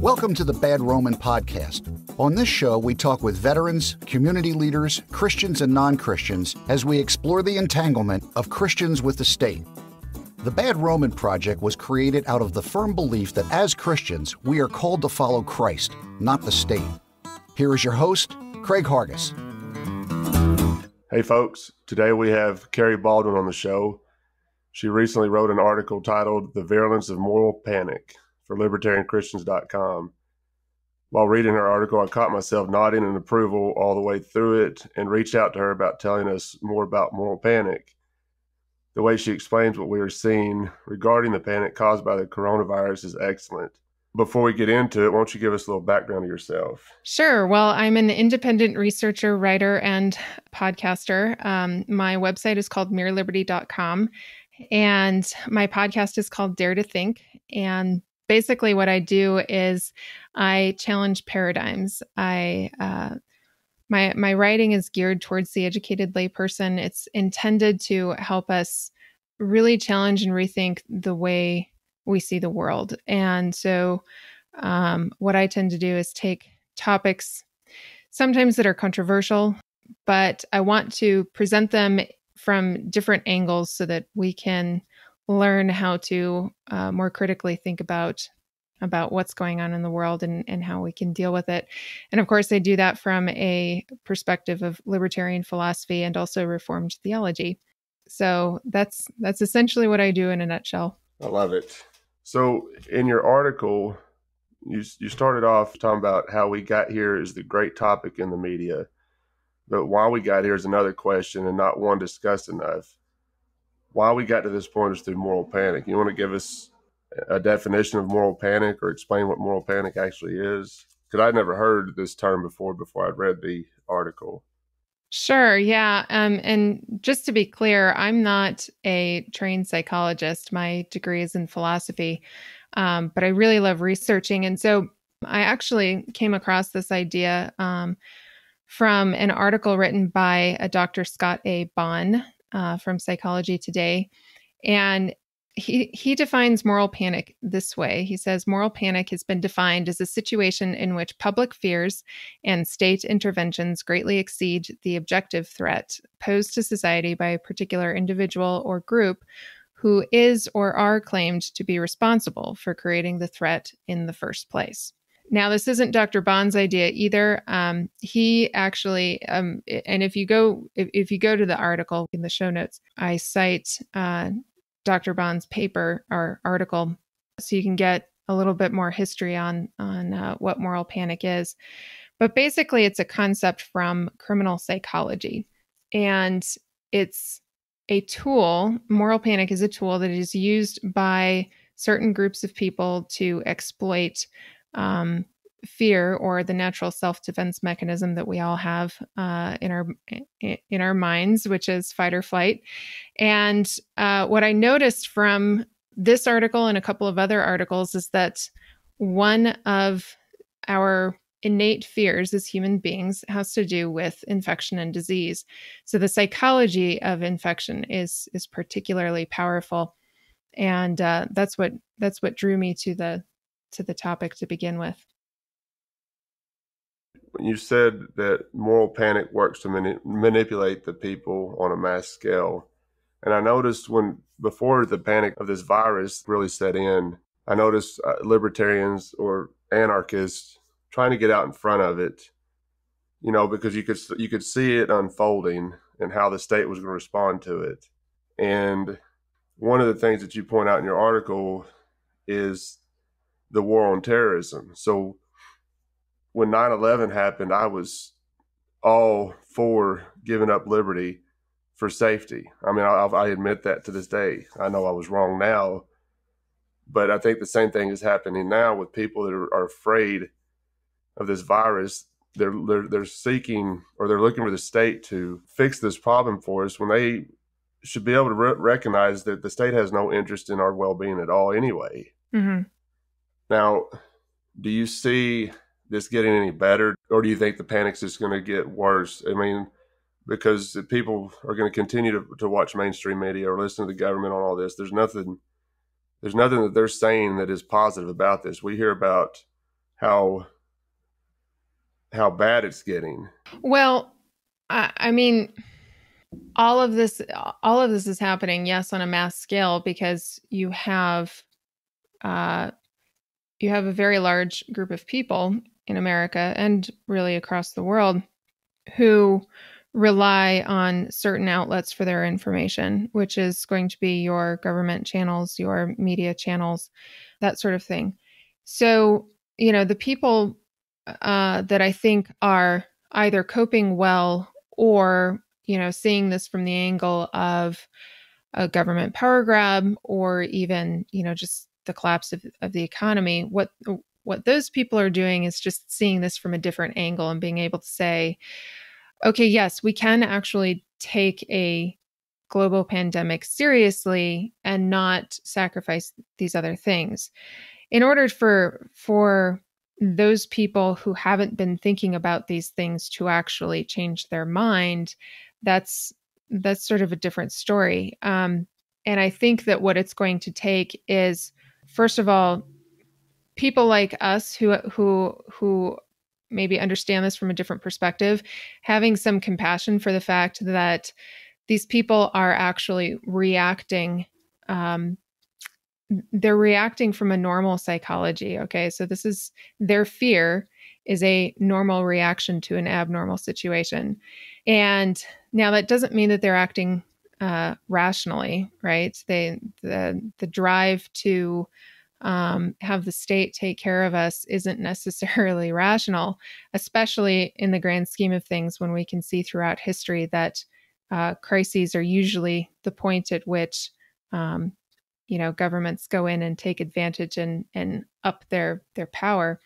Welcome to the Bad Roman Podcast. On this show, we talk with veterans, community leaders, Christians, and non Christians as we explore the entanglement of Christians with the state. The Bad Roman Project was created out of the firm belief that as Christians, we are called to follow Christ, not the state. Here is your host, Craig Hargis. Hey, folks. Today we have Kerry Baldwin on the show. She recently wrote an article titled The Virulence of Moral Panic for libertarianchristians.com. While reading her article, I caught myself nodding in approval all the way through it and reached out to her about telling us more about moral panic. The way she explains what we are seeing regarding the panic caused by the coronavirus is excellent. Before we get into it, won't you give us a little background of yourself? Sure. Well, I'm an independent researcher, writer, and podcaster. Um, my website is called mereliberty.com, and my podcast is called Dare to Think. And basically what I do is I challenge paradigms. I uh, my my writing is geared towards the educated layperson. It's intended to help us really challenge and rethink the way we see the world. And so, um, what I tend to do is take topics sometimes that are controversial, but I want to present them from different angles so that we can learn how to uh, more critically think about about what's going on in the world and, and how we can deal with it. And of course, they do that from a perspective of libertarian philosophy and also reformed theology. So that's that's essentially what I do in a nutshell. I love it. So in your article, you you started off talking about how we got here is the great topic in the media, but why we got here is another question and not one discussed enough why we got to this point is through moral panic. You want to give us a definition of moral panic or explain what moral panic actually is? Because I'd never heard this term before before I'd read the article. Sure, yeah. Um, and just to be clear, I'm not a trained psychologist. My degree is in philosophy, um, but I really love researching. And so I actually came across this idea um, from an article written by a Dr. Scott A. Bonn uh, from Psychology Today. And he, he defines moral panic this way. He says moral panic has been defined as a situation in which public fears and state interventions greatly exceed the objective threat posed to society by a particular individual or group who is or are claimed to be responsible for creating the threat in the first place. Now, this isn't Dr. Bonn's idea either. Um, he actually, um, and if you go, if, if, you go to the article in the show notes, I cite uh, Dr. Bonn's paper or article, so you can get a little bit more history on on uh, what moral panic is. But basically, it's a concept from criminal psychology, and it's a tool. Moral panic is a tool that is used by certain groups of people to exploit um, fear or the natural self-defense mechanism that we all have uh, in our in our minds, which is fight or flight. And uh, what I noticed from this article and a couple of other articles is that one of our innate fears as human beings has to do with infection and disease. So the psychology of infection is is particularly powerful, and uh, that's what that's what drew me to the to the topic to begin with. You said that moral panic works to mani- manipulate the people on a mass scale. And I noticed when, before the panic of this virus really set in, I noticed uh, libertarians or anarchists trying to get out in front of it, you know, because you could, you could see it unfolding and how the state was going to respond to it. And one of the things that you point out in your article is the war on terrorism. So when 9 11 happened, I was all for giving up liberty for safety. I mean, I, I, admit that to this day. I know I was wrong now, but I think the same thing is happening now with people that are, are afraid of this virus. They're, they're they're seeking or they're looking for the state to fix this problem for us when they should be able to re- recognize that the state has no interest in our well being at all anyway. Mm-hmm. Now, do you see this getting any better, or do you think the panic's just going to get worse? I mean, because people are going to continue to, to watch mainstream media or listen to the government on all this. There's nothing, there's nothing that they're saying that is positive about this. We hear about how how bad it's getting. Well, I, I mean, all of this all of this is happening, yes, on a mass scale because you have uh, you have a very large group of people in America and really across the world who rely on certain outlets for their information, which is going to be your government channels, your media channels, that sort of thing. So, you know, the people uh, that I think are either coping well or, you know, seeing this from the angle of a government power grab or even, you know, just the collapse of, of the economy, what what those people are doing is just seeing this from a different angle and being able to say, okay, yes, we can actually take a global pandemic seriously and not sacrifice these other things. In order for for those people who haven't been thinking about these things to actually change their mind, that's that's sort of a different story. Um, and I think that what it's going to take is, first of all, people like us who who who maybe understand this from a different perspective, having some compassion for the fact that these people are actually reacting. Um, they're reacting from a normal psychology. Okay. So this is their fear is a normal reaction to an abnormal situation. And now that doesn't mean that they're acting uh, rationally, right? They the the drive to um, have the state take care of us isn't necessarily rational, especially in the grand scheme of things when we can see throughout history that uh, crises are usually the point at which um, you know governments go in and take advantage and and up their their power.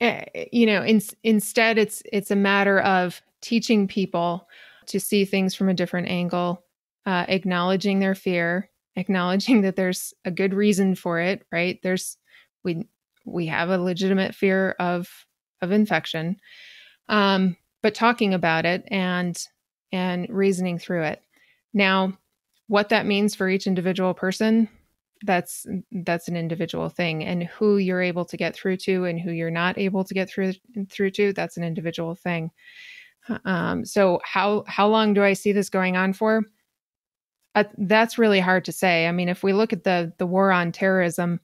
Uh, you know, in, instead it's it's a matter of teaching people to see things from a different angle, uh, acknowledging their fear, acknowledging that there's a good reason for it, right? There's we we have a legitimate fear of of infection. Um, but talking about it and and reasoning through it. Now, what that means for each individual person, that's that's an individual thing and who you're able to get through to and who you're not able to get through through to, that's an individual thing. Um, so how how long do I see this going on for? Uh, that's really hard to say. I mean, if we look at the the war on terrorism,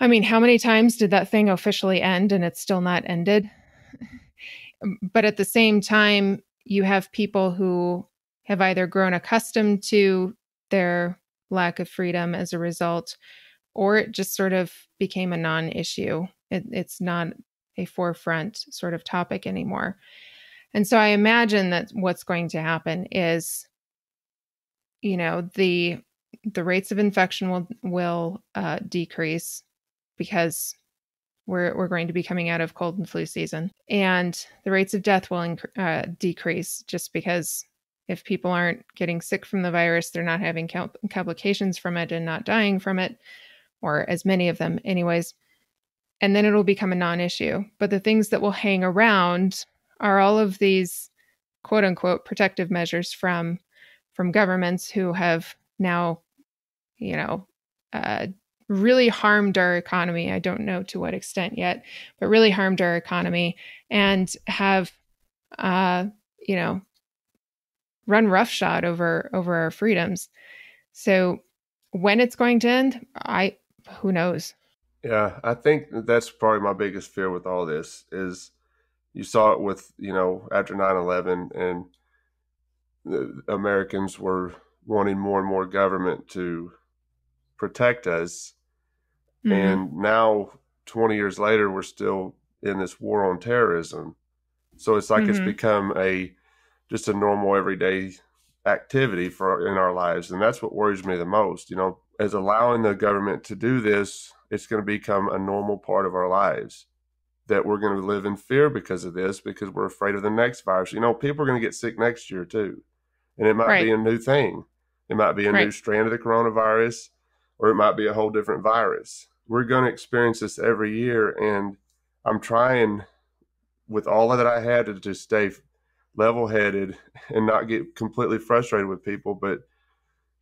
I mean, how many times did that thing officially end and it's still not ended? but at the same time, you have people who have either grown accustomed to their lack of freedom as a result, or it just sort of became a non issue. It, it's not a forefront sort of topic anymore. And so I imagine that what's going to happen is you know the the rates of infection will will uh, decrease because we're we're going to be coming out of cold and flu season, and the rates of death will inc- uh, decrease just because if people aren't getting sick from the virus, they're not having complications from it and not dying from it, or as many of them, anyways. And then it'll become a non-issue. But the things that will hang around are all of these quote unquote protective measures from from governments who have now, you know, uh, really harmed our economy. I don't know to what extent yet, but really harmed our economy and have, uh, you know, run roughshod over over our freedoms. So when it's going to end, I who knows. Yeah, I think that's probably my biggest fear with all this is you saw it with, you know, after 9/11 and Americans were wanting more and more government to protect us. Mm-hmm. And now, 20 years later, we're still in this war on terrorism. So it's like mm-hmm. it's become a just a normal everyday activity for in our lives, and that's what worries me the most. You know, as allowing the government to do this, it's going to become a normal part of our lives. That we're going to live in fear because of this, because we're afraid of the next virus. You know, people are going to get sick next year too and it might right. be a new thing. It might be a right. new strand of the coronavirus, or it might be a whole different virus. We're going to experience this every year, and I'm trying with all that I had to just stay level headed and not get completely frustrated with people. But,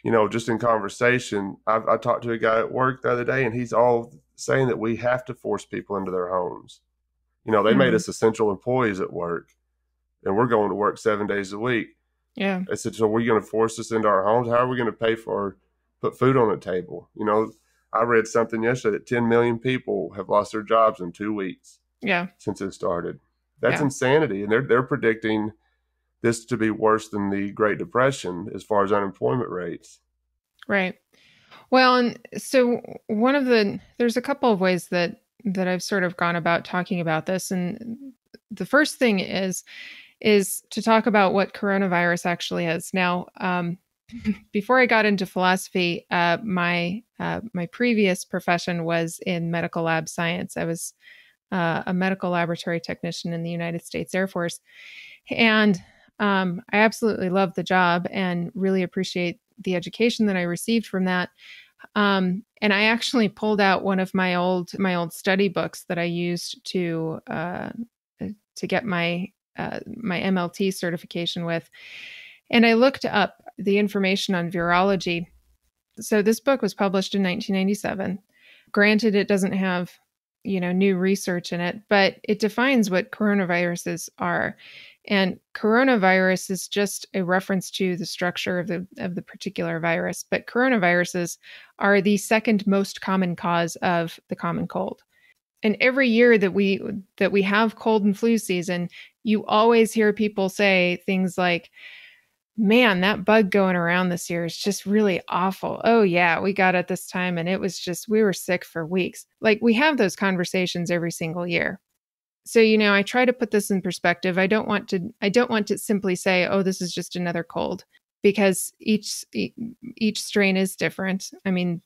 you know, just in conversation, I, I talked to a guy at work the other day, and he's all saying that we have to force people into their homes. You know, they mm-hmm. made us essential employees at work, and we're going to work seven days a week. Yeah. I said, so are we going to force us into our homes? How are we going to pay for put food on the table? You know, I read something yesterday that 10 million people have lost their jobs in two weeks. Yeah. Since it started. That's yeah. insanity. And they're they're predicting this to be worse than the Great Depression as far as unemployment rates. Right. Well, and so one of the there's a couple of ways that that I've sort of gone about talking about this and the first thing is is to talk about what coronavirus actually is. Now, um, before I got into philosophy, uh, my uh, my previous profession was in medical lab science. I was uh, a medical laboratory technician in the United States Air Force, and um, I absolutely love the job and really appreciate the education that I received from that. Um, and I actually pulled out one of my old my old study books that I used to uh, to get my uh, my MLT certification with, and I looked up the information on virology. So this book was published in 1997. Granted, it doesn't have you know new research in it, but it defines what coronaviruses are. And coronavirus is just a reference to the structure of the of the particular virus. But coronaviruses are the second most common cause of the common cold. And every year that we that we have cold and flu season, you always hear people say things like, man, that bug going around this year is just really awful. Oh, yeah, we got it this time and it was just, we were sick for weeks. Like we have those conversations every single year so you know i try to put this in perspective i don't want to i don't want to simply say oh this is just another cold because each each strain is different i mean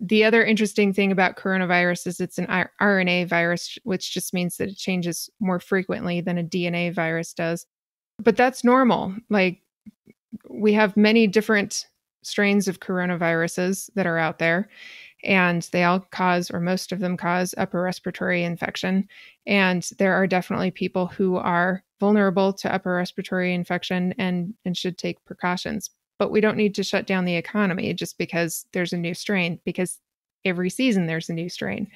the other interesting thing about coronavirus is it's an RNA virus, which just means that it changes more frequently than a DNA virus does. But that's normal. Like we have many different strains of coronaviruses that are out there and they all cause, or most of them cause, upper respiratory infection. And there are definitely people who are vulnerable to upper respiratory infection and, and should take precautions. But we don't need to shut down the economy just because there's a new strain, because every season there's a new strain.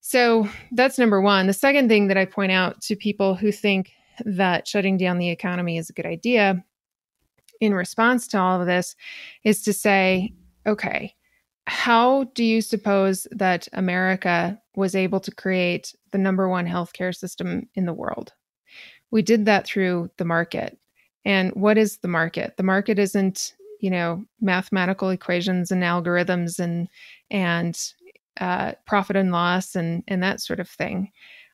So that's number one. The second thing that I point out to people who think that shutting down the economy is a good idea in response to all of this is to say, okay, how do you suppose that America was able to create the number one healthcare system in the world? We did that through the market. And what is the market? The market isn't, you know, mathematical equations and algorithms and and uh, profit and loss and and that sort of thing.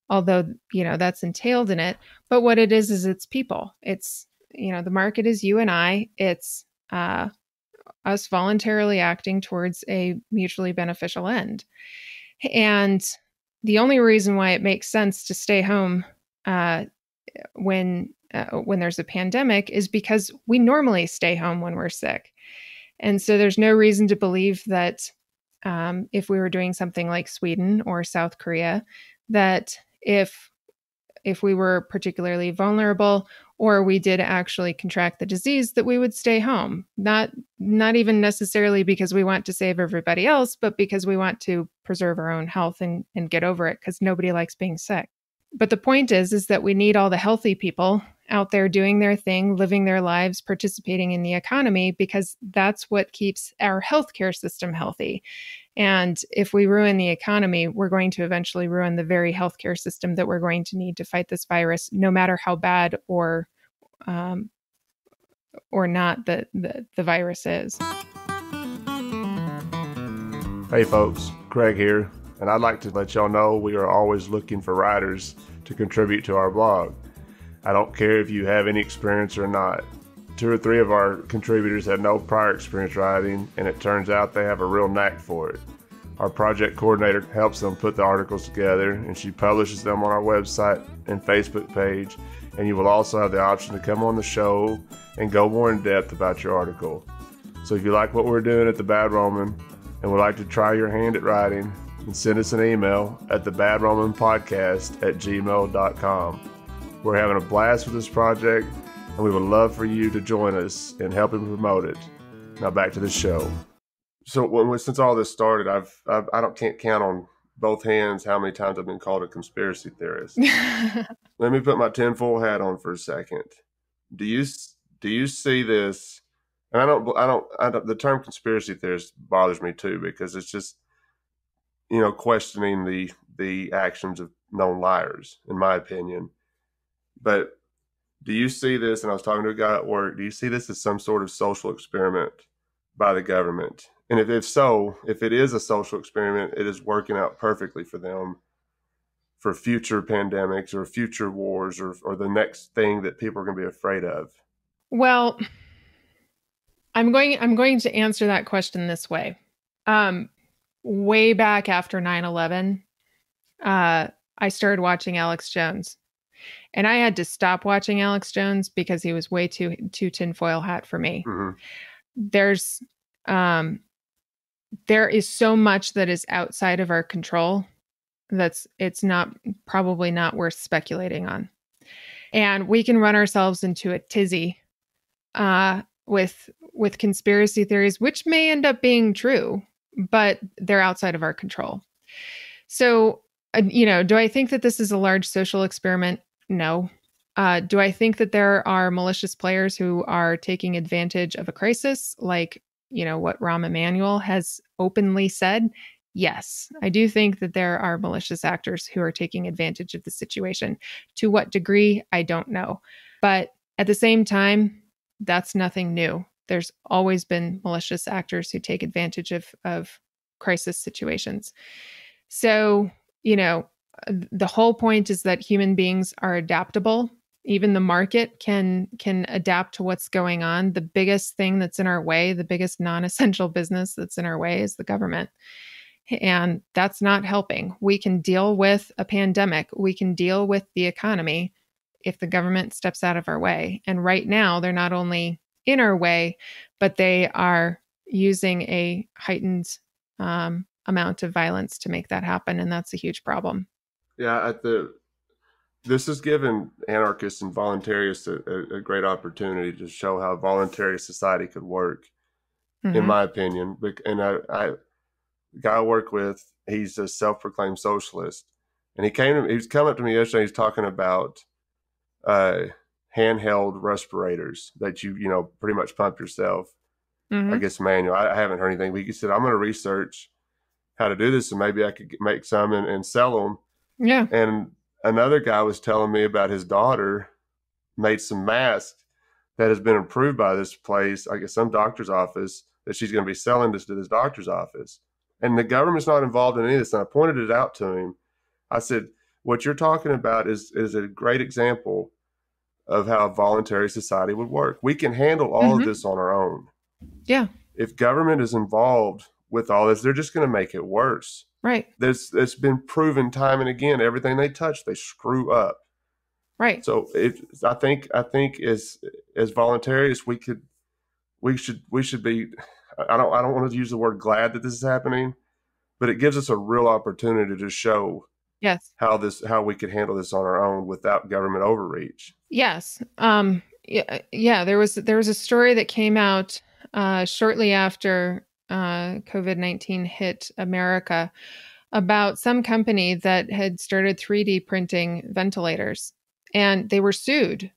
Although you know that's entailed in it, but what it is is it's people. It's you know the market is you and I. It's uh, us voluntarily acting towards a mutually beneficial end. And the only reason why it makes sense to stay home uh, when uh, when there's a pandemic is because we normally stay home when we're sick, and so there's no reason to believe that um, if we were doing something like Sweden or South Korea, that if if we were particularly vulnerable or we did actually contract the disease that we would stay home. Not not even necessarily because we want to save everybody else but because we want to preserve our own health and and get over it cuz nobody likes being sick but the point is is that we need all the healthy people out there doing their thing living their lives participating in the economy because that's what keeps our healthcare system healthy and if we ruin the economy, we're going to eventually ruin the very healthcare system that we're going to need to fight this virus, no matter how bad or um, or not the, the, the virus is. Hey, folks, Craig here, and I'd like to let y'all know we are always looking for writers to contribute to our blog. I don't care if you have any experience or not. Two or three of our contributors had no prior experience writing, and it turns out they have a real knack for it. Our project coordinator helps them put the articles together, and she publishes them on our website and Facebook page. And you will also have the option to come on the show and go more in depth about your article. So if you like what we're doing at the Bad Roman and would like to try your hand at writing, then send us an email at the Bad Roman Podcast at gmail.com. We're having a blast with this project and we would love for you to join us in helping promote it. Now back to the show. so when since all this started, I've, I've I don't can't count on both hands how many times I've been called a conspiracy theorist. Let me put my tinfoil hat on for a second. Do you do you see this? And I don't I don't I don't the term conspiracy theorist bothers me too because it's just you know questioning the the actions of known liars in my opinion. But do you see this? And I was talking to a guy at work. Do you see this as some sort of social experiment by the government? And if, if so, if it is a social experiment, it is working out perfectly for them for future pandemics or future wars or, or the next thing that people are going to be afraid of. Well, I'm going I'm going to answer that question this way. Um, way back after 9/11, uh, I started watching Alex Jones. And I had to stop watching Alex Jones because he was way too too tinfoil hat for me. Mm-hmm. There's um there is so much that is outside of our control that's it's not probably not worth speculating on. And we can run ourselves into a tizzy uh with with conspiracy theories which may end up being true, but they're outside of our control. So, uh, you know, do I think that this is a large social experiment? No. Uh, do I think that there are malicious players who are taking advantage of a crisis, like you know what Rahm Emanuel has openly said? Yes, I do think that there are malicious actors who are taking advantage of the situation. To what degree, I don't know. But at the same time, that's nothing new. There's always been malicious actors who take advantage of, of crisis situations. So, you know, the whole point is that human beings are adaptable. Even the market can can adapt to what's going on. The biggest thing that's in our way the biggest non-essential business that's in our way is the government. And that's not helping. We can deal with a pandemic. We can deal with the economy if the government steps out of our way. And right now they're not only in our way but they are using a heightened um, amount of violence to make that happen and that's a huge problem yeah, at the this has given anarchists and voluntarists a, a, great opportunity to show how voluntary society could work, mm-hmm. in my opinion. And I, I, guy I work with, he's a self-proclaimed socialist, and he came. to, He was coming up to me yesterday. He's talking about uh, handheld respirators that you, you know, pretty much pump yourself. Mm-hmm. I guess manual. I, I, haven't heard anything, but he said I'm going to research how to do this, and maybe I could make some and, and sell them yeah. And another guy was telling me about his daughter made some masks that has been approved by this place, I guess some doctor's office, that she's going to be selling this to this doctor's office. And the government's not involved in any of this. And I pointed it out to him. I said, what you're talking about is is a great example of how voluntary society would work. We can handle all mm-hmm. of this on our own. Yeah. If government is involved with all this, they're just going to make it worse. Right. There's it's been proven time and again. Everything they touch, they screw up. Right. So it, I think I think as as we could we should we should be. I don't I don't want to use the word glad that this is happening, but it gives us a real opportunity to show yes how this how we could handle this on our own without government overreach. Yes. Um. Yeah. Yeah. There was there was a story that came out uh, shortly after uh, COVID 19 hit America about some company that had started 3D printing ventilators and they were sued.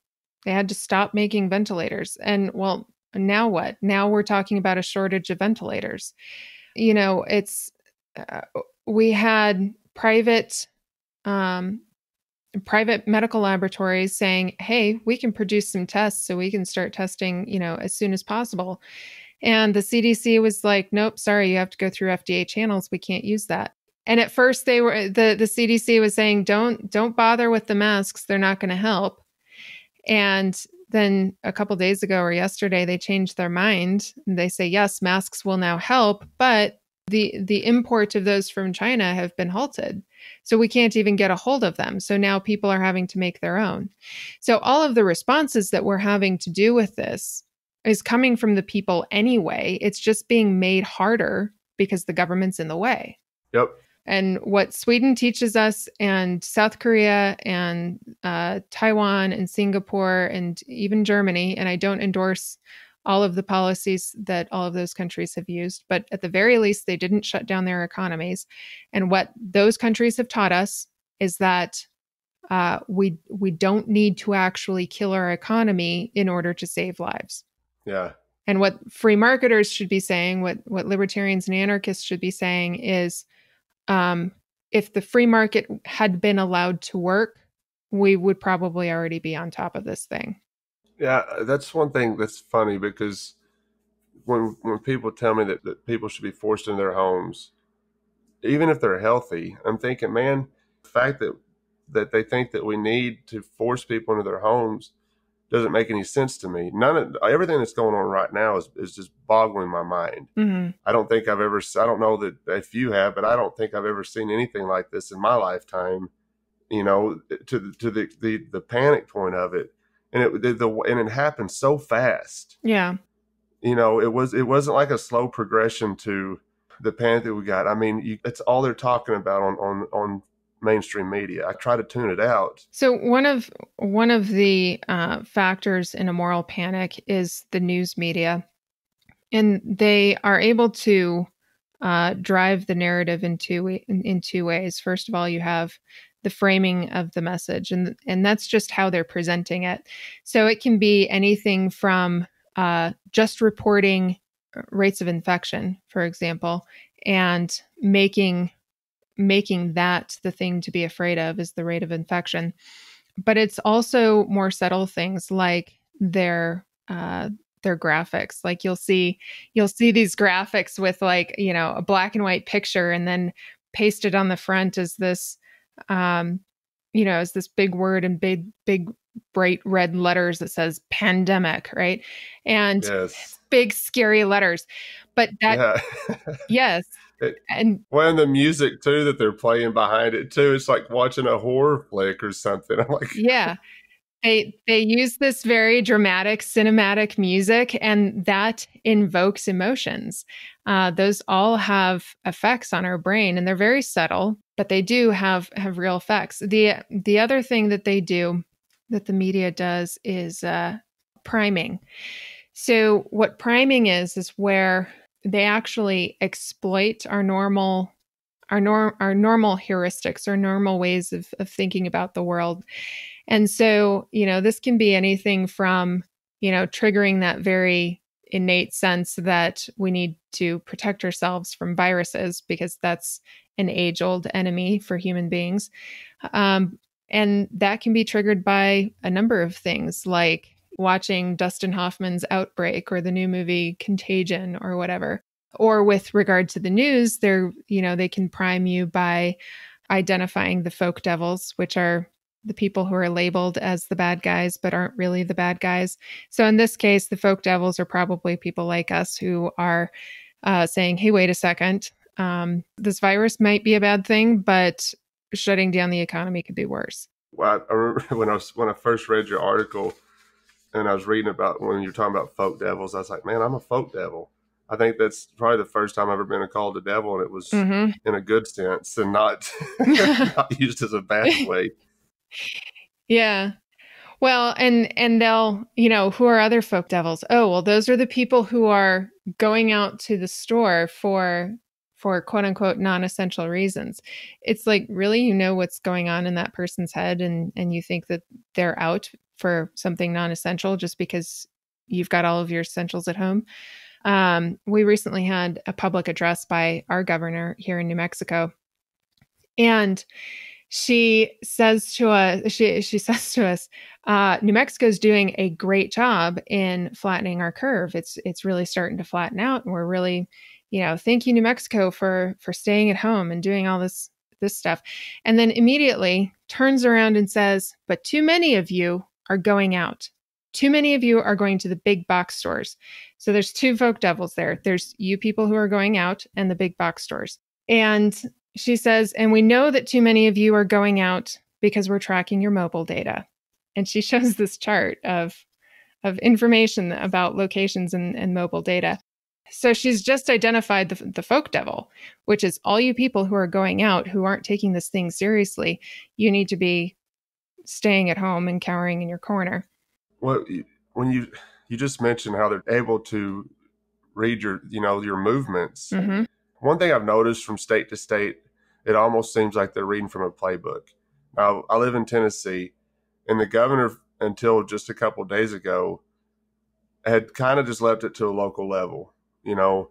They had to stop making ventilators. And well, now what? Now we're talking about a shortage of ventilators. You know, it's, uh, we had private, um, private medical laboratories saying, hey, we can produce some tests so we can start testing, you know, as soon as possible. And the CDC was like, nope, sorry, you have to go through FDA channels. We can't use that. And at first they were the the CDC was saying don't don't bother with the masks, they're not going to help. And then a couple days ago or yesterday they changed their mind. They say yes, masks will now help, but the the import of those from China have been halted. So we can't even get a hold of them. So now people are having to make their own. So all of the responses that we're having to do with this is coming from the people anyway. It's just being made harder because the government's in the way. Yep. And what Sweden teaches us, and South Korea, and uh, Taiwan, and Singapore, and even Germany, and I don't endorse all of the policies that all of those countries have used, but at the very least, they didn't shut down their economies. And what those countries have taught us is that uh, we we don't need to actually kill our economy in order to save lives. Yeah. And what free marketers should be saying, what what libertarians and anarchists should be saying is, um, if the free market had been allowed to work, we would probably already be on top of this thing. Yeah, that's one thing that's funny because when when people tell me that, that people should be forced into their homes, even if they're healthy, I'm thinking, man, the fact that that they think that we need to force people into their homes doesn't make any sense to me. None of everything that's going on right now is, is just boggling my mind. Mm-hmm. I don't think I've ever, I don't know that if you have, but I don't think I've ever seen anything like this in my lifetime, you know, to the, to the, the, the panic point of it. And it, the, the, and it happened so fast. Yeah. You know, it was, it wasn't like a slow progression to the panic that we got. I mean, you, it's all they're talking about on, on, on mainstream media. I try to tune it out. So one of one of the uh, factors in a moral panic is the news media, and they are able to uh, drive the narrative in two in, in two ways. First of all, you have the framing of the message, and and that's just how they're presenting it. So it can be anything from uh, just reporting rates of infection, for example, and making making that the thing to be afraid of is the rate of infection. But it's also more subtle things like their uh, their graphics. Like you'll see you'll see these graphics with like you know a black and white picture, and then pasted on the front is this um, you know is this big word in big big bright red letters that says pandemic, right? And yes. big scary letters. But that yeah. yes it, and well, and the music too that they're playing behind it too. It's like watching a horror flick or something. I'm like, yeah. They they use this very dramatic cinematic music, and that invokes emotions. Uh, those all have effects on our brain, and they're very subtle, but they do have have real effects. the The other thing that they do, that the media does, is uh, priming. So, what priming is is where they actually exploit our normal our norm our normal heuristics our normal ways of, of thinking about the world and so you know this can be anything from you know triggering that very innate sense that we need to protect ourselves from viruses because that's an age old enemy for human beings um, and that can be triggered by a number of things like watching Dustin Hoffman's Outbreak or the new movie Contagion or whatever. Or with regard to the news, they're, you know, they can prime you by identifying the folk devils, which are the people who are labeled as the bad guys but aren't really the bad guys. So in this case, the folk devils are probably people like us who are uh, saying, hey, wait a second. Um, this virus might be a bad thing, but shutting down the economy could be worse. Well, I remember when I was when I first read your article, and I was reading about when you're talking about folk devils, I was like, man, I'm a folk devil. I think that's probably the first time I've ever been called a devil, and it was mm-hmm. in a good sense and not not used as a bad way. Yeah. Well, and and they'll, you know, who are other folk devils? Oh, well, those are the people who are going out to the store for for quote unquote non-essential reasons. It's like really you know what's going on in that person's head and and you think that they're out for something non-essential just because you've got all of your essentials at home. Um, we recently had a public address by our governor here in New Mexico, and she says to us, she she says to us, uh, New Mexico is doing a great job in flattening our curve. It's it's really starting to flatten out, and we're really, you know, thank you New Mexico for for staying at home and doing all this this stuff. And then immediately turns around and says, "But too many of you are going out. Too many of you are going to the big box stores. So there's two folk devils there. There's you people who are going out and the big box stores. And she says, and we know that too many of you are going out because we're tracking your mobile data. And she shows this chart of of information about locations and, and mobile data. So she's just identified the, the folk devil, which is all you people who are going out who aren't taking this thing seriously. You need to be staying at home and cowering in your corner. Well, when you you just mentioned how they're able to read your, you know, your movements. hmm One thing I've noticed from state to state, it almost seems like they're reading from a playbook. Now, I live in Tennessee, and the governor, until just a couple days ago, had kind of just left it to a local level, you know.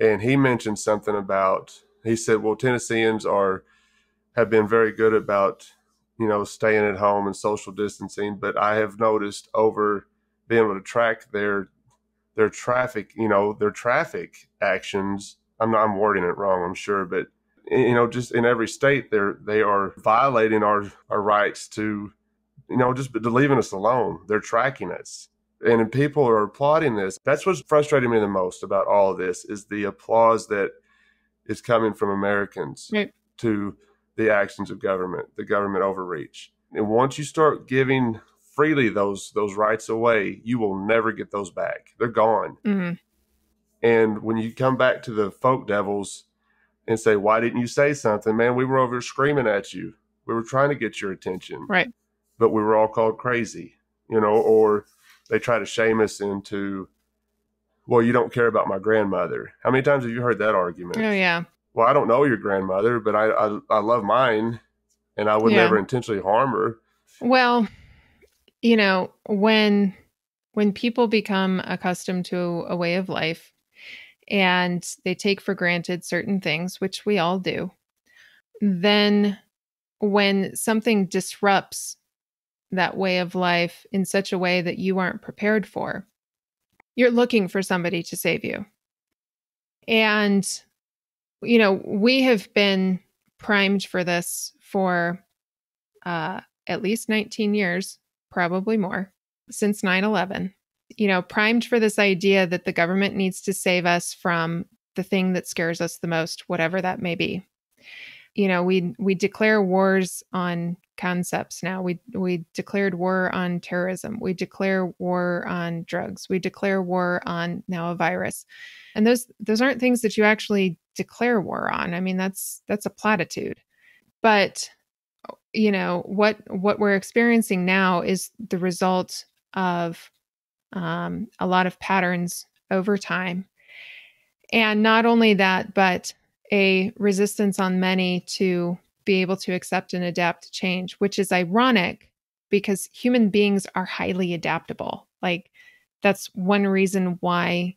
And he mentioned something about, he said, well, Tennesseans are, have been very good about, you know, staying at home and social distancing. But I have noticed over being able to track their, their traffic, you know, their traffic actions. I'm not, I'm wording it wrong, I'm sure, but you know, just in every state, they're they are violating our our rights to, you know, just to leaving us alone. They're tracking us, and people are applauding this. That's what's frustrating me the most about all of this is the applause that is coming from Americans Right. to the actions of government, the government overreach. And once you start giving freely those those rights away, you will never get those back. They're gone. hmm And when you come back to the folk devils and say, Why didn't you say something? Man, we were over screaming at you. We were trying to get your attention, Right. but we were all called crazy, you know, or they try to shame us into, Well, you don't care about my grandmother. How many times have you heard that argument? Oh yeah. Well, I don't know your grandmother, but I, I, I love mine and I would Yeah. never intentionally harm her. Well, you know, when when people become accustomed to a way of life and they take for granted certain things, which we all do, then when something disrupts that way of life in such a way that you aren't prepared for, you're looking for somebody to save you. And you know, we have been primed for this for uh at least 19 years, probably more, since 9 11. You know, primed for this idea that the government needs to save us from the thing that scares us the most, whatever that may be. You know, we we declare wars on concepts now. We we declared war on terrorism. We declare war on drugs. We declare war on now a virus. And those those aren't things that you actually declare war on. I mean, that's that's a platitude. But you know what what we're experiencing now is the result of um, a lot of patterns over time. And not only that but a resistance on many to be able to accept and adapt to change which is ironic because human beings are highly adaptable. Like that's one reason why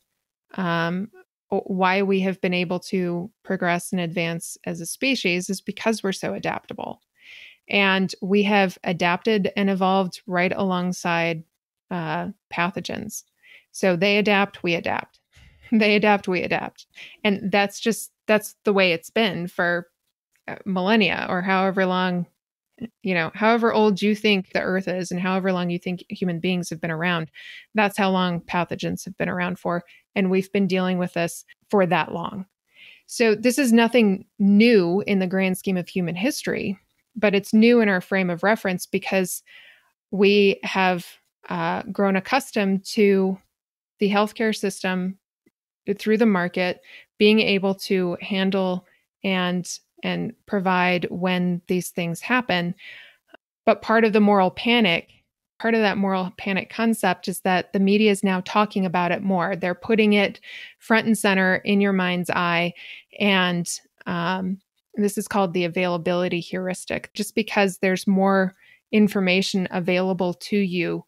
um, why we have been able to progress and advance as a species is because we're so adaptable. And we have adapted and evolved right alongside uh, pathogens. So they adapt, we adapt. They adapt, we adapt. And that's just, that's the way it's been for uh, millennia or however long, you know, however old you think the earth is and however long you think human beings have been around. That's how long pathogens have been around for. And we've been dealing with this for that long. So this is nothing new in the grand scheme of human history but it's new in our frame of reference because we have uh, grown accustomed to the healthcare system through the market being able to handle and and provide when these things happen but part of the moral panic part of that moral panic concept is that the media is now talking about it more they're putting it front and center in your mind's eye and um, this is called the availability heuristic. Just because there's more information available to you,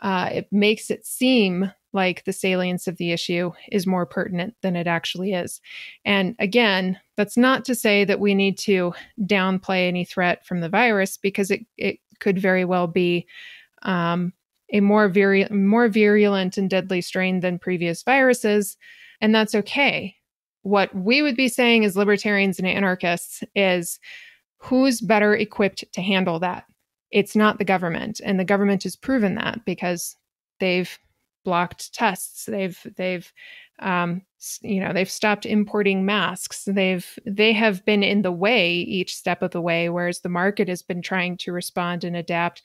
uh, it makes it seem like the salience of the issue is more pertinent than it actually is. And again, that's not to say that we need to downplay any threat from the virus because it, it could very well be um, a more, viru- more virulent and deadly strain than previous viruses. And that's okay what we would be saying as libertarians and anarchists is who's better equipped to handle that? It's not the government, and the government has proven that because they've blocked tests. They've they've um, you know they've stopped importing masks. They've they have been in the way each step of the way, whereas the market has been trying to respond and adapt,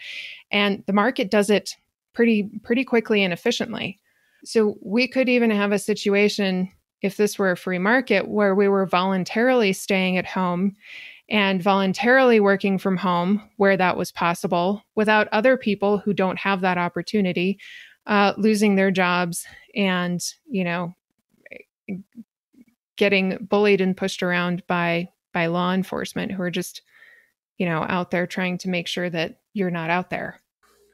and the market does it pretty pretty quickly and efficiently. So we could even have a situation if this were a free market where we were voluntarily staying at home and voluntarily working from home where that was possible without other people who don't have that opportunity uh, losing their jobs and, you know, getting bullied and pushed around by by law enforcement who are just, you know, out there trying to make sure that you're not out there.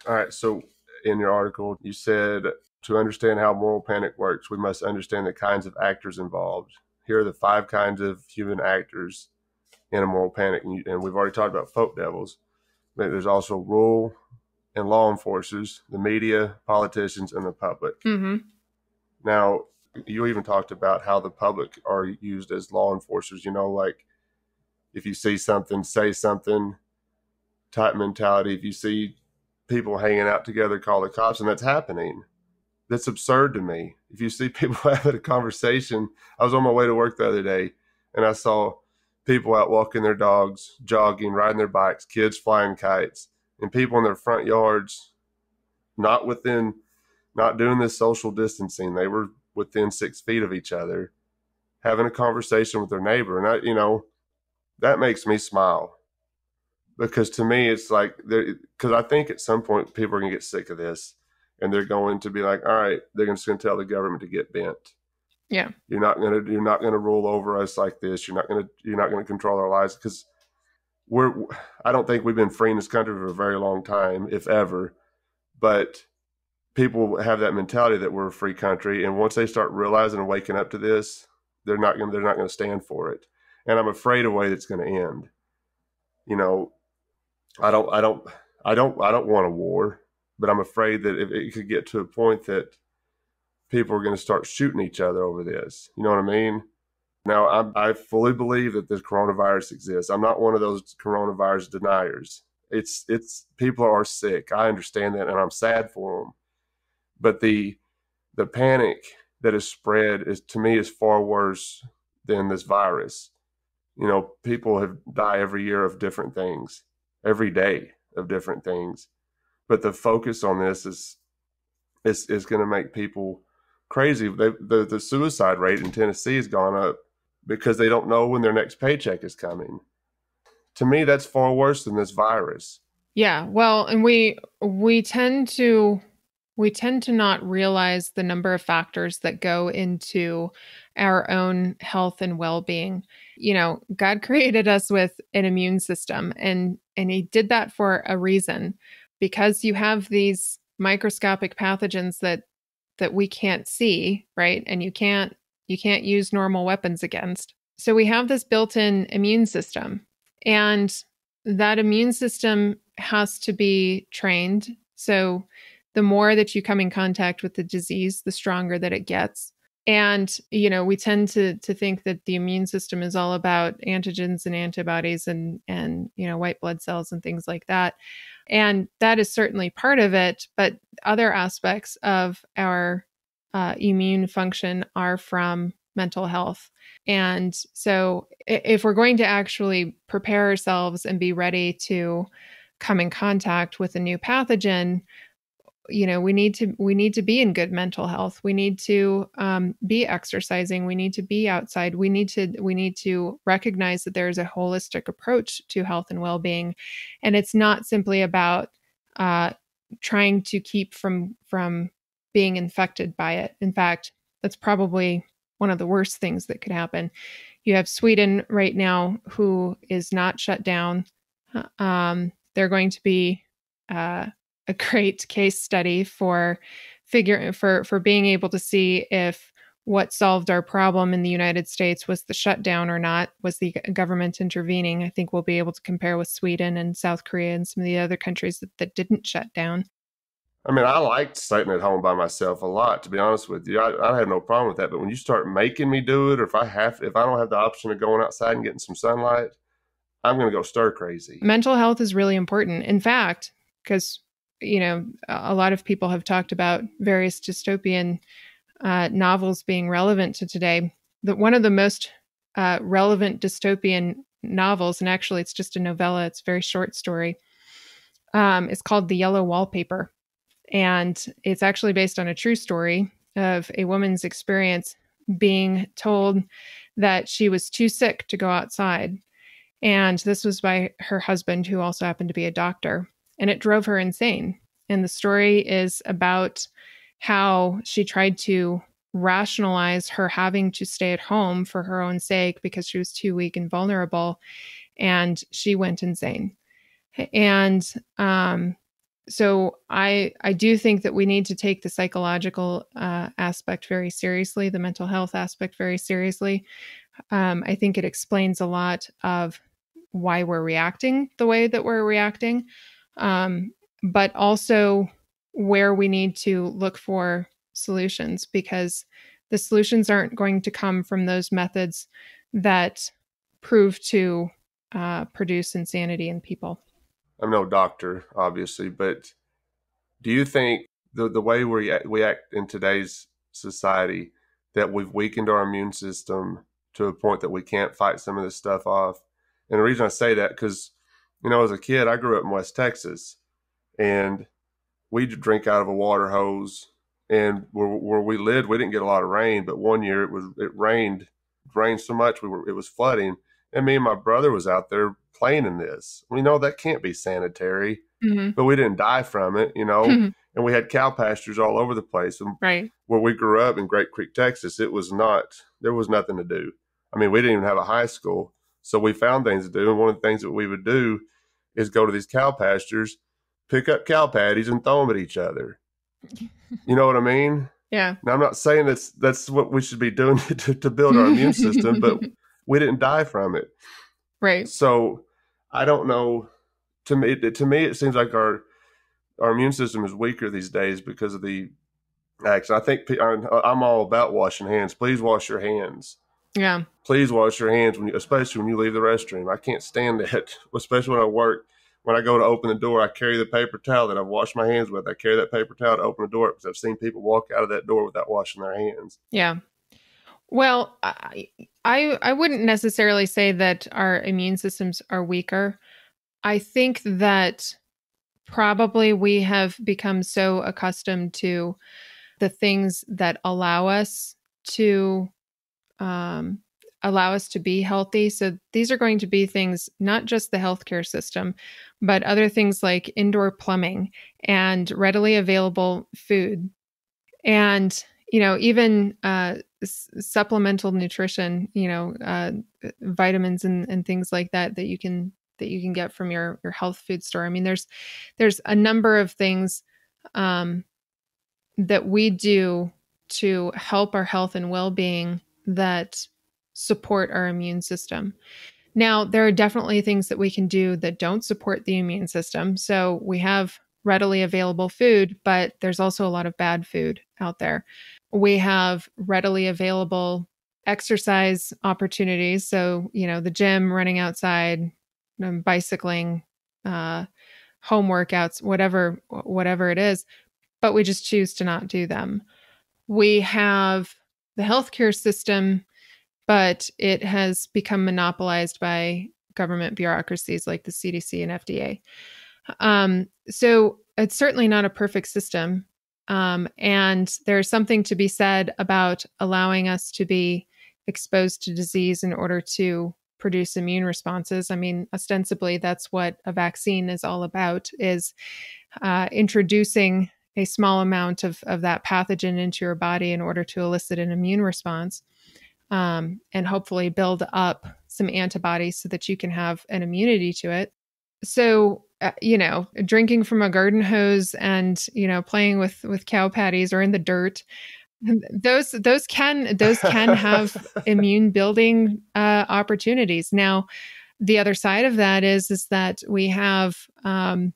All right. So in your article, you said to understand how moral panic works, we must understand the kinds of actors involved. Here are the five kinds of human actors in a moral panic. And, you, and we've already talked about folk devils. But there's also rule and law enforcers, the media, politicians, and the public. Mm-hmm. Now, you even talked about how the public are used as law enforcers. You know, like if you see something, say something type mentality. If you see people hanging out together, call the cops, and that's happening. That's absurd to me. If you see people having a conversation, I was on my way to work the other day and I saw people out walking their dogs, jogging, riding their bikes, kids flying kites, and people in their front yards, not within, not doing this social distancing. They were within six feet of each other, having a conversation with their neighbor. And I, you know, that makes me smile because to me, it's like, because I think at some point people are going to get sick of this and they're going to be like, all right, they're just going to tell the government to get bent. Yeah. You're not going to, you're not to rule over us like this. You're not going to, you're not to control our lives because we're, I don't think we've been free in this country for a very long time, if ever. But people have that mentality that we're a free country, and once they start realizing and waking up to this, they're not gonna they're not going to stand for it. And I'm afraid of way going to end. You know, I don't I don't I don't I don't want a war, but I'm afraid that if it could get to a point that people are going to start shooting each other over this. You know what I mean? Now, I, I fully believe that this coronavirus exists. I'm not one of those coronavirus deniers. It's it's people are sick. I understand that, and I'm sad for them but the the panic that is spread is to me is far worse than this virus. You know, people have die every year of different things, every day of different things. But the focus on this is is is going to make people crazy. They, the the suicide rate in Tennessee has gone up because they don't know when their next paycheck is coming. To me, that's far worse than this virus. Yeah, well, and we we tend to we tend to not realize the number of factors that go into our own health and well-being. You know, God created us with an immune system and and he did that for a reason because you have these microscopic pathogens that that we can't see, right? And you can't you can't use normal weapons against. So we have this built-in immune system and that immune system has to be trained. So the more that you come in contact with the disease, the stronger that it gets. And you know, we tend to to think that the immune system is all about antigens and antibodies and and you know white blood cells and things like that. And that is certainly part of it, but other aspects of our uh, immune function are from mental health. And so, if we're going to actually prepare ourselves and be ready to come in contact with a new pathogen, you know we need to we need to be in good mental health. We need to um, be exercising. We need to be outside. We need to we need to recognize that there is a holistic approach to health and well-being. And it's not simply about uh, trying to keep from from being infected by it. In fact that's probably one of the worst things that could happen. You have sweden right now who is not shut down. Uh, um, they're going to be uh, a great case study for figure for for being able to see if what solved our problem in the United States was the shutdown or not, was the government intervening. I think we'll be able to compare with Sweden and South Korea and some of the other countries that, that didn't shut down. I mean, I liked sitting at home by myself a lot, to be honest with you. I, I have no problem with that. But when you start making me do it, or if I have, if I don't have the option of going outside and getting some sunlight, I'm going to go stir crazy. Mental health is really important. In fact, because you know, a lot of people have talked about various dystopian uh, novels being relevant to today. That one of the most uh, relevant dystopian novels, and actually it's just a novella, it's a very short story, um, is called The Yellow Wallpaper. And it's actually based on a true story of a woman's experience being told that she was too sick to go outside. And this was by her husband, who also happened to be a doctor and it drove her insane. And the story is about how she tried to rationalize her having to stay at home for her own sake because she was too weak and vulnerable and she went insane and um, so I I do think that we need to take the psychological uh, aspect very seriously, the mental health aspect very seriously. Um, I think it explains a lot of why we're reacting the way that we're reacting, um, but also where we need to look for solutions because the solutions aren't going to come from those methods that prove to uh, produce insanity in people. I'm no doctor, obviously, but do you think the the way we act, we act in today's society that we've weakened our immune system to a point that we can't fight some of this stuff off? And the reason I say that because you know, as a kid, I grew up in West Texas, and we'd drink out of a water hose. And where, where we lived, we didn't get a lot of rain, but one year it was it rained rained so much we were it was flooding, and me and my brother was out there playing in this. We know that can't be sanitary, mm-hmm. but we didn't die from it, you know. Mm-hmm. And we had cow pastures all over the place. And right. where we grew up in Grape Creek, Texas, it was not, there was nothing to do. I mean, we didn't even have a high school. So we found things to do. And one of the things that we would do is go to these cow pastures, pick up cow patties and throw them at each other. You know what I mean? Yeah. Now, I'm not saying that's that's what we should be doing to, to build our immune system, but we didn't die from it. Right. So I don't know. To me, to me, it seems like our our immune system is weaker these days because of the acts. I think I'm all about washing hands. Please wash your hands. Yeah. Please wash your hands when you, especially when you leave the restroom. I can't stand that, especially when I work. When I go to open the door, I carry the paper towel that I've washed my hands with. I carry that paper towel to open the door because I've seen people walk out of that door without washing their hands. Yeah. Well, I, I I wouldn't necessarily say that our immune systems are weaker. I think that probably we have become so accustomed to the things that allow us to um, allow us to be healthy. So these are going to be things not just the healthcare system, but other things like indoor plumbing and readily available food. And you know, even uh, s- supplemental nutrition, you know, uh, vitamins and, and things like that that you can that you can get from your your health food store. I mean, there's there's a number of things um, that we do to help our health and well being that support our immune system. Now, there are definitely things that we can do that don't support the immune system. So we have readily available food, but there's also a lot of bad food out there. We have readily available exercise opportunities. So, you know, the gym, running outside, um, bicycling, uh, home workouts, whatever, whatever it is, but we just choose to not do them. We have the healthcare system, but it has become monopolized by government bureaucracies like the CDC and FDA. Um, so it's certainly not a perfect system. Um, and there's something to be said about allowing us to be exposed to disease in order to produce immune responses. I mean, ostensibly, that's what a vaccine is all about: is uh, introducing a small amount of of that pathogen into your body in order to elicit an immune response, um, and hopefully build up some antibodies so that you can have an immunity to it. So uh, you know, drinking from a garden hose and you know playing with with cow patties or in the dirt. Those those can those can have immune building uh, opportunities. Now, the other side of that is is that we have um,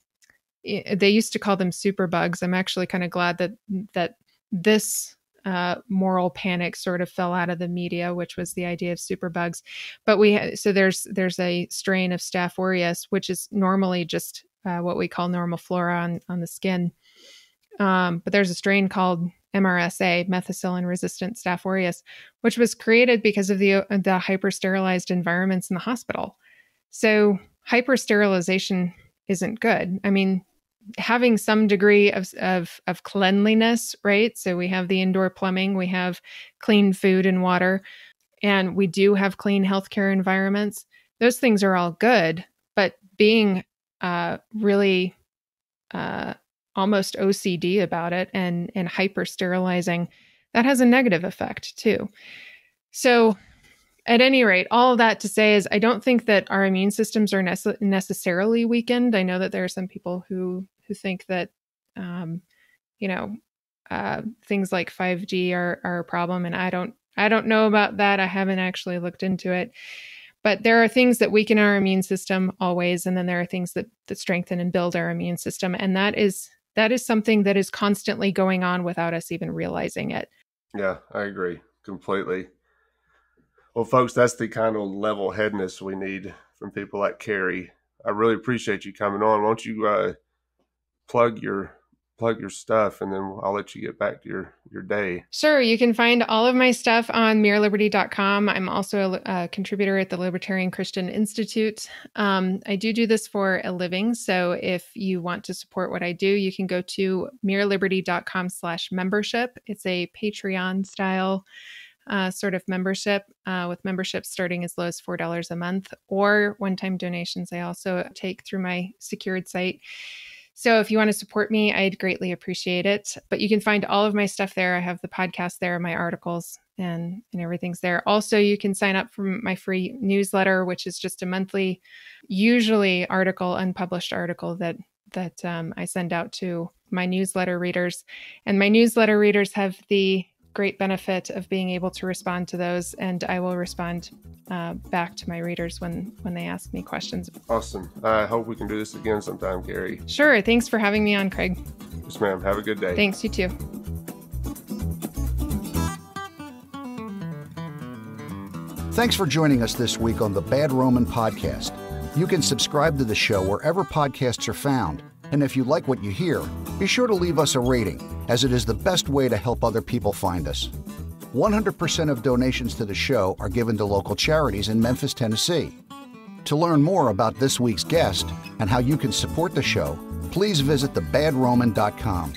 they used to call them super bugs. I'm actually kind of glad that that this uh, moral panic sort of fell out of the media, which was the idea of superbugs. But we so there's there's a strain of Staph aureus, which is normally just uh, what we call normal flora on on the skin. Um, but there's a strain called MRSA, methicillin resistant Staph aureus, which was created because of the the hyper-sterilized environments in the hospital. So hyper-sterilization isn't good. I mean, having some degree of, of, of cleanliness, right? So we have the indoor plumbing, we have clean food and water, and we do have clean healthcare environments. Those things are all good, but being uh, really uh, almost OCD about it and and hyper sterilizing, that has a negative effect too. So at any rate, all of that to say is I don't think that our immune systems are nece- necessarily weakened. I know that there are some people who who think that um, you know uh, things like 5G are are a problem, and I don't I don't know about that. I haven't actually looked into it. But there are things that weaken our immune system always, and then there are things that that strengthen and build our immune system, and that is that is something that is constantly going on without us even realizing it. Yeah, I agree completely. Well, folks, that's the kind of level headedness we need from people like Kerry. I really appreciate you coming on. Won't you uh, plug your plug your stuff and then I'll let you get back to your your day. Sure, you can find all of my stuff on mereliberty.com. I'm also a, a contributor at the Libertarian Christian Institute. Um, I do do this for a living, so if you want to support what I do, you can go to mereliberty.com slash membership. It's a Patreon style uh, sort of membership, uh, with memberships starting as low as $4 a month or one time donations. I also take through my secured site. So if you want to support me, I'd greatly appreciate it. But you can find all of my stuff there. I have the podcast there, my articles, and and everything's there. Also, you can sign up for my free newsletter, which is just a monthly, usually article, unpublished article that that um, I send out to my newsletter readers. And my newsletter readers have the great benefit of being able to respond to those, and I will respond uh, back to my readers when when they ask me questions. Awesome. I hope we can do this again sometime, Kerry. Sure. Thanks for having me on, Craig. Yes, ma'am. Have a good day. Thanks. You too. Thanks for joining us this week on the Bad Roman Podcast. You can subscribe to the show wherever podcasts are found. And if you like what you hear, be sure to leave us a rating, as it is the best way to help other people find us. 100% of donations to the show are given to local charities in Memphis, Tennessee. To learn more about this week's guest and how you can support the show, please visit thebadroman.com.